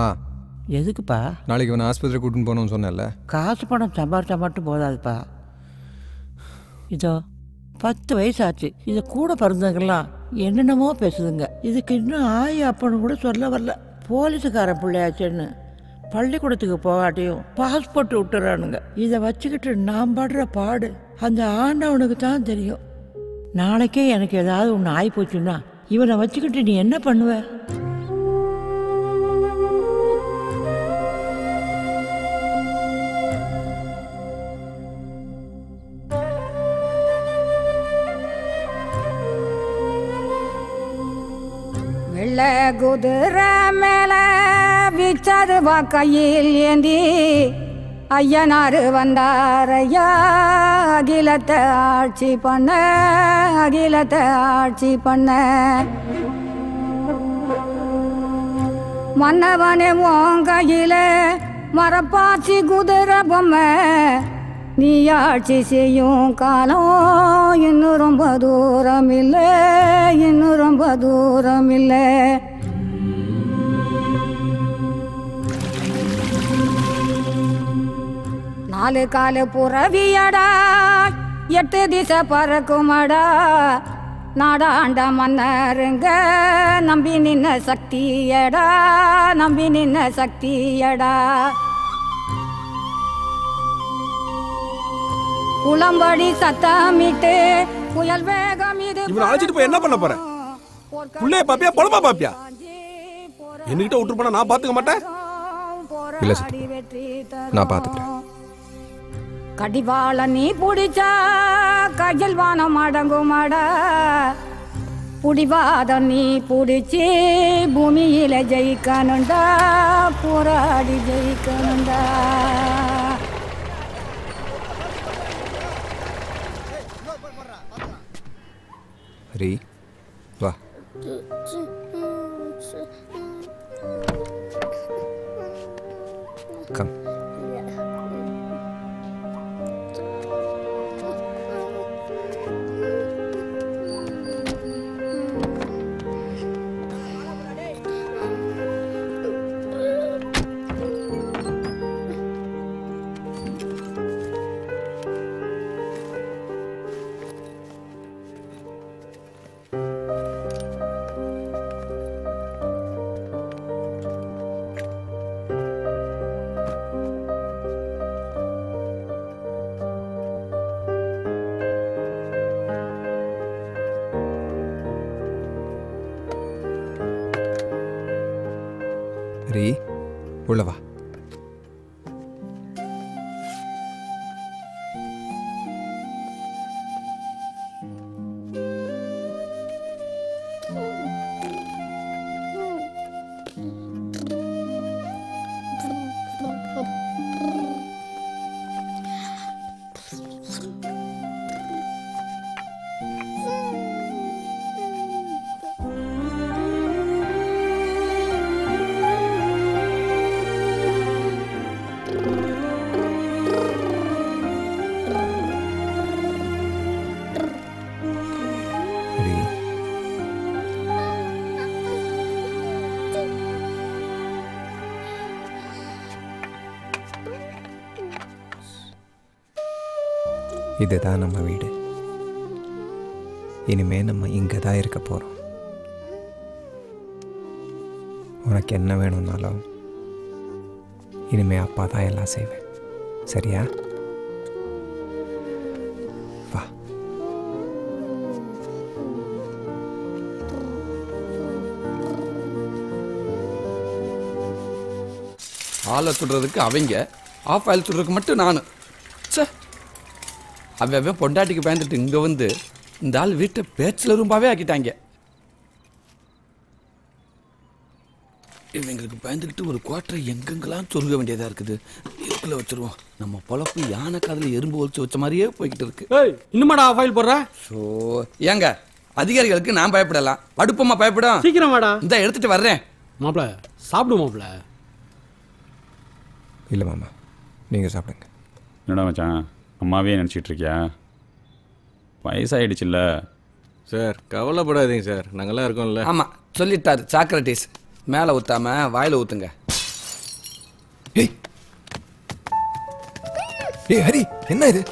மா எதுக்குப்பா? நாளைக்கு இவனை ஆஸ்பத்திரி கூட்டின்னு போகணும்னு சொன்னேன்ல. காசு பணம் சம்பாரிச்சா மட்டும் போதாதுப்பா. இதோ பத்து வயசாச்சு. இது கூட பிறந்தவங்கெல்லாம் என்னென்னமோ பேசுதுங்க. இதுக்கு இன்னும் ஆயி அப்பன்னு கூட சொல்ல வரல. போலீஸுக்காரன் பிள்ளையாச்சுன்னு. பள்ளிக்கூடத்துக்கு போகாட்டியும் பாஸ்போர்ட் விட்டுறானுங்க. இதை வச்சுக்கிட்டு நான் படுற பாடு அந்த ஆண்டவனுக்கு தான் தெரியும். நாளைக்கே எனக்கு ஏதாவது ஒன்று ஆகிப்போச்சுன்னா இவனை வச்சுக்கிட்டு நீ என்ன பண்ணுவ? வெள்ள குதிரை மேல விச்சது வா கையில் ஏந்தி. ஐயனாறு வந்தார் ஐயா அகிலத்தை ஆட்சி பண்ண அகிலத்தை ஆட்சி பண்ண. மன்னவனே உன் கையில மரப்பாச்சி குதிரை பொம்மை. நீ ஆட்சி செய்யும் காலம் இன்னும் ரொம்ப தூரம் இல்லை இன்னும் ரொம்ப தூரம் இல்லை நாலு காலு புறவியடா எட்டு திசை பறக்குமடா. நாடாண்ட மன்னருங்க நம்பி நின்ன சக்தியடா நம்பி நின்ன சக்தியடா. குளம்படி சத்தமிட்டு புயல் வேகம் இது இவனை அழைச்சிட்டு போய் என்ன பண்ண போற? புள்ளைய பாப்பியா? பொழப்பா பாப்பியா? என்கிட்ட விட்டு போனா நான் பாத்துக்க மாட்டேன்? இல்லை நான் பார்த்துக்கிறேன் கடிவாள நீ புடிச்சா கையில் வானம் அடங்குமாடா புடிவாதம் நீ புடிச்சு பூமியில ஜெயிக்கணுண்டா போராடி ஜெயிக்கணுண்டா 3 ரீ உள்ளவா இதுதான் நம்ம வீடு. இனிமே நம்ம இங்கே தான் இருக்க போகிறோம் உனக்கு என்ன வேணும்னாலும் இனிமே அப்பா தான் எல்லாம் செய்வேன். சரியா? வா. ஆளை சுடுறதுக்கு அவங்க ஆஃப் ஆயில் சுடுறதுக்கு மட்டும் நான். சே அவன் அவன் பொண்டாட்டிக்கு பயந்துட்டு இங்கே வந்து இந்த ஆள் வீட்டை பேச்சில் ரூம்பாவே ஆக்கிட்டாங்க. இவங்களுக்கு பயந்துக்கிட்டு ஒரு குவார்ட்டரை எங்கெங்கெல்லாம் சொருக வேண்டியதாக இருக்குது? இருக்குள்ள வச்சிருவோம். நம்ம பொழப்பு யானை காதில் எறும்பு ஒழிச்சு வச்ச மாதிரியே போய்கிட்டு இருக்கு. ஏய் இன்னுமாடா ஃபைல் போடுற? ஸோ ஏங்க அதிகாரிகளுக்கு நான் பயப்படலாம். அடுப்பமா பயப்படும். சீக்கிரம் வாடா. இந்த எடுத்துட்டு வர்றேன். மாப்பிள சாப்பிடு மாப்பிள. இல்லை மாமா நீங்கள் சாப்பிடுங்க. என்னடா மச்சான்? அம்மாவே நினச்சிட்ருக்கியா வயசாகிடுச்சுல்ல சார் கவலைப்படாதீங்க சார் நாங்கள்லாம் இருக்கோம்ல ஆமாம் சொல்லிட்டாரு சாக்ரட்டிஸ் மேலே ஊற்றாம வாயில் ஊற்றுங்க ஏய் ஹரி என்ன இது